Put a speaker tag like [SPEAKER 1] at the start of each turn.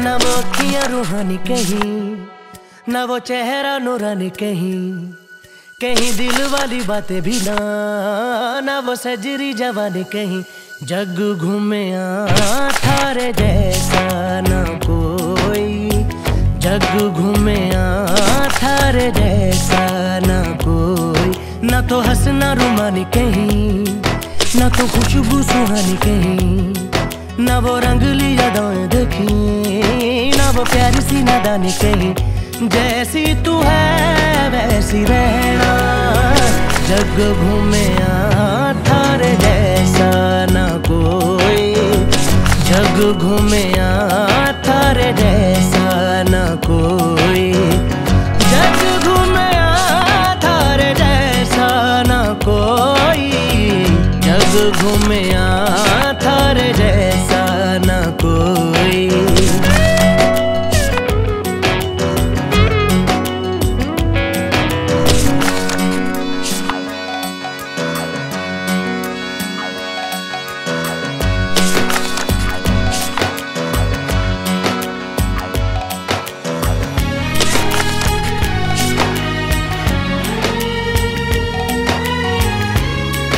[SPEAKER 1] न वो अखियाँ रूहानी कहीं न वो चेहरा नूरानी कहीं कहीं दिल वाली बातें भी ना ना वो सजरी जवानी कहीं, जग घूमे थारे जैसा ना कोई, जग घूमे थारे जैसा ना कोई, ना तो हंसना रुमानी कहीं, ना तो खुशबू सुहानी कहीं, ना वो रंगली यादाएँ देखी। पैदा निकली। जैसी तू है, वैसी रहना। जग घूमे थारे जैसा ना कोई। जग घूमे थारे जैसा ना कोई। जग घूमे थारे जैसा ना कोई। जग घूमया